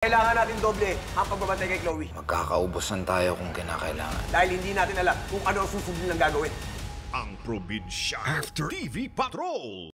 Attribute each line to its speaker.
Speaker 1: Kailangan natin doble ang pagbabantay kay Chloe.
Speaker 2: Magkakaubusan tayo kung kinakailangan.
Speaker 1: Dahil hindi natin alam kung ano ang susunod nilang gagawin.
Speaker 3: Ang probinsya After TV Patrol.